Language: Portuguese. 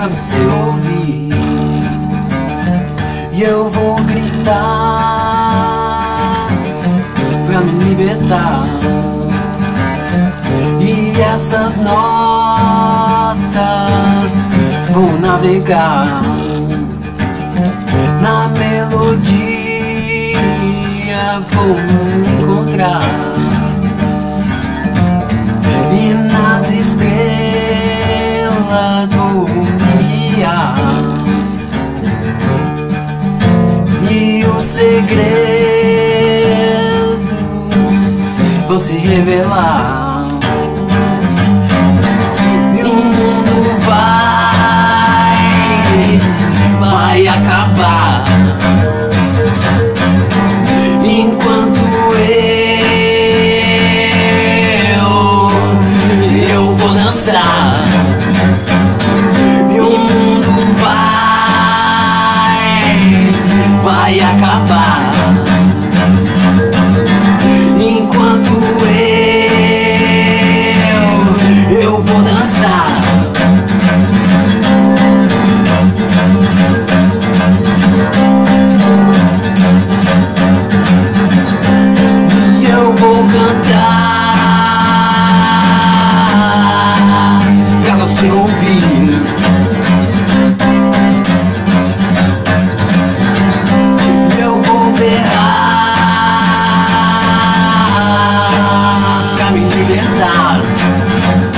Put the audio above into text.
pra você ouvir. E eu vou gritar pra me libertar. E essas notas vou navegar na melodia, vou me encontrar. O segredo vou se revelar. E o mundo vai, vai acabar. Enquanto eu, eu vou dançar. Enquanto eu, eu vou dançar. Eu vou cantar pra você ouvir. down